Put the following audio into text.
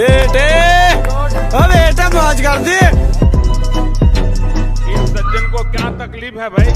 बेटे ओ बेटा मौज कर दे। इस सज्जन को क्या तकलीफ़ है भाई?